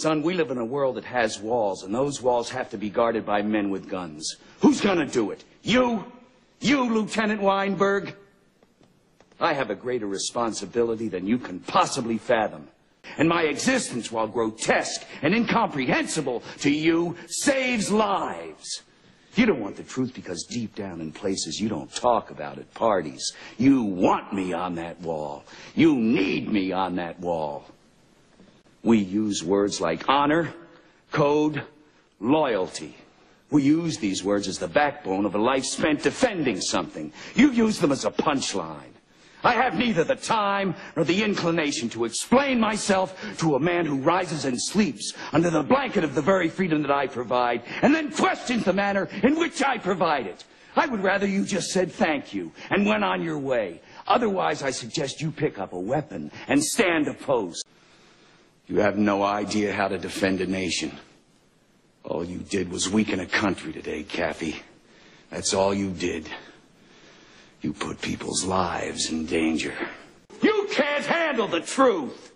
Son, we live in a world that has walls, and those walls have to be guarded by men with guns. Who's gonna do it? You? You, Lieutenant Weinberg? I have a greater responsibility than you can possibly fathom. And my existence, while grotesque and incomprehensible to you, saves lives. You don't want the truth because deep down in places you don't talk about at parties. You want me on that wall. You need me on that wall. We use words like honor, code, loyalty. We use these words as the backbone of a life spent defending something. You use them as a punchline. I have neither the time nor the inclination to explain myself to a man who rises and sleeps under the blanket of the very freedom that I provide and then questions the manner in which I provide it. I would rather you just said thank you and went on your way. Otherwise, I suggest you pick up a weapon and stand post. You have no idea how to defend a nation. All you did was weaken a country today, Kaffee. That's all you did. You put people's lives in danger. You can't handle the truth.